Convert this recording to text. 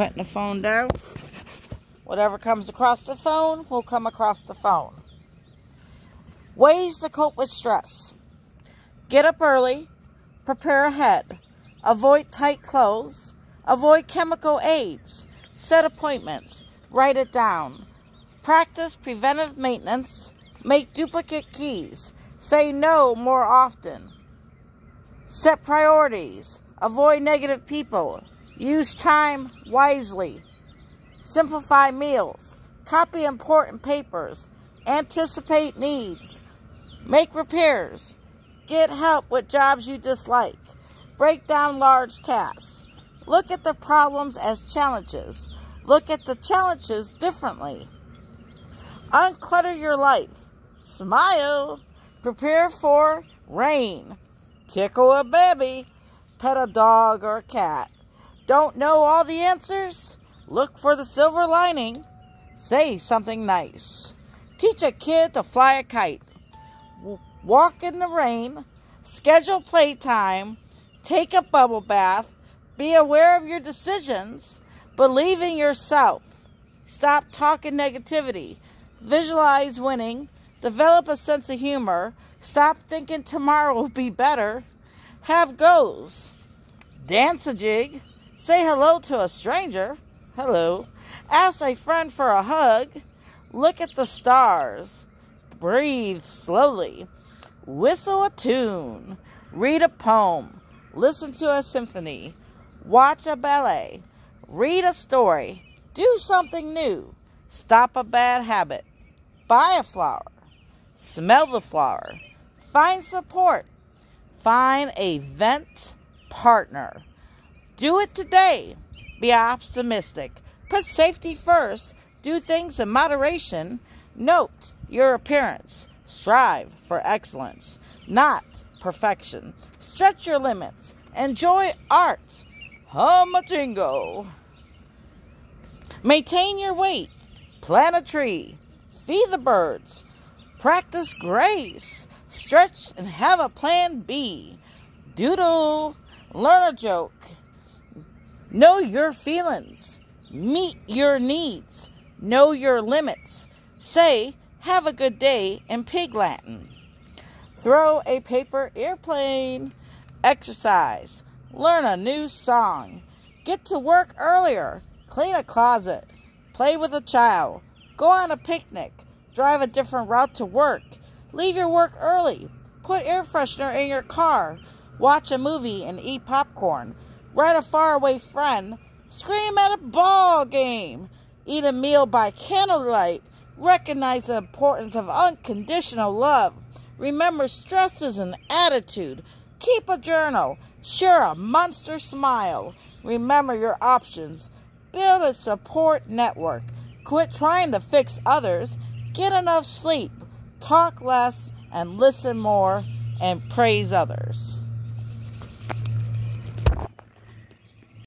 putting the phone down. Whatever comes across the phone will come across the phone. Ways to cope with stress. Get up early. Prepare ahead. Avoid tight clothes. Avoid chemical aids. Set appointments. Write it down. Practice preventive maintenance. Make duplicate keys. Say no more often. Set priorities. Avoid negative people. Use time wisely. Simplify meals. Copy important papers. Anticipate needs. Make repairs. Get help with jobs you dislike. Break down large tasks. Look at the problems as challenges. Look at the challenges differently. Unclutter your life. Smile. Prepare for rain. Tickle a baby. Pet a dog or a cat. Don't know all the answers? Look for the silver lining. Say something nice. Teach a kid to fly a kite. Walk in the rain. Schedule playtime. Take a bubble bath. Be aware of your decisions. Believe in yourself. Stop talking negativity. Visualize winning. Develop a sense of humor. Stop thinking tomorrow will be better. Have goals. Dance a jig. Say hello to a stranger. Hello. Ask a friend for a hug. Look at the stars. Breathe slowly. Whistle a tune. Read a poem. Listen to a symphony. Watch a ballet. Read a story. Do something new. Stop a bad habit. Buy a flower. Smell the flower. Find support. Find a vent partner. Do it today. Be optimistic. Put safety first. Do things in moderation. Note your appearance. Strive for excellence, not perfection. Stretch your limits. Enjoy art. Hum a jingle. Maintain your weight. Plant a tree. Feed the birds. Practice grace. Stretch and have a plan B. Doodle. Learn a joke. Know your feelings. Meet your needs. Know your limits. Say, have a good day in Pig Latin. Throw a paper airplane. Exercise. Learn a new song. Get to work earlier. Clean a closet. Play with a child. Go on a picnic. Drive a different route to work. Leave your work early. Put air freshener in your car. Watch a movie and eat popcorn write a faraway friend, scream at a ball game, eat a meal by candlelight, recognize the importance of unconditional love. Remember, stress is an attitude. Keep a journal. Share a monster smile. Remember your options. Build a support network. Quit trying to fix others. Get enough sleep. Talk less and listen more and praise others.